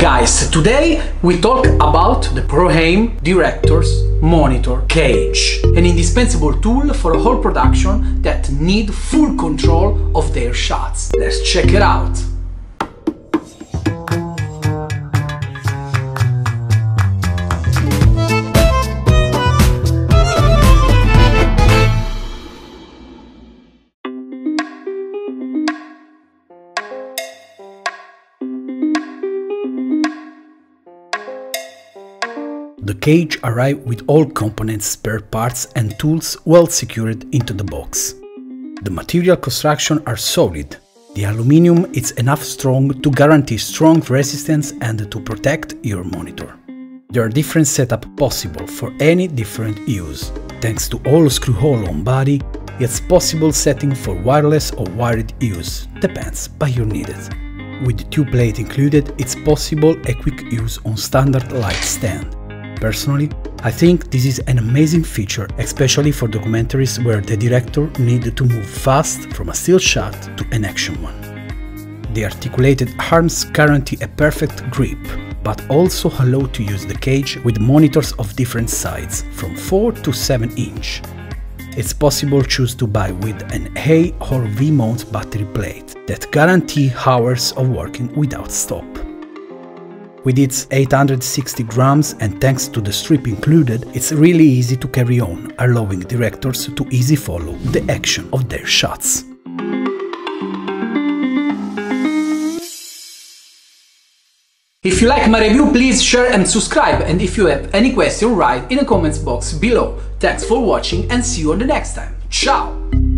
Guys, today we talk about the ProAim Director's Monitor Cage, an indispensable tool for a whole production that need full control of their shots. Let's check it out. The cage arrived with all components, spare parts and tools well secured into the box. The material construction are solid. The aluminium is enough strong to guarantee strong resistance and to protect your monitor. There are different setup possible for any different use. Thanks to all screw hole on body, it's possible setting for wireless or wired use, depends by your needed. With two plate included, it's possible a quick use on standard light stand. Personally, I think this is an amazing feature, especially for documentaries where the director needs to move fast from a still shot to an action one. The articulated arms guarantee a perfect grip, but also allow to use the cage with monitors of different sizes, from 4 to 7 inch. It's possible choose to buy with an A or V mount battery plate that guarantee hours of working without stop. With its 860 grams and thanks to the strip included, it's really easy to carry on, allowing directors to easily follow the action of their shots. If you like my review, please share and subscribe and if you have any question, write in the comments box below. Thanks for watching and see you on the next time. Ciao!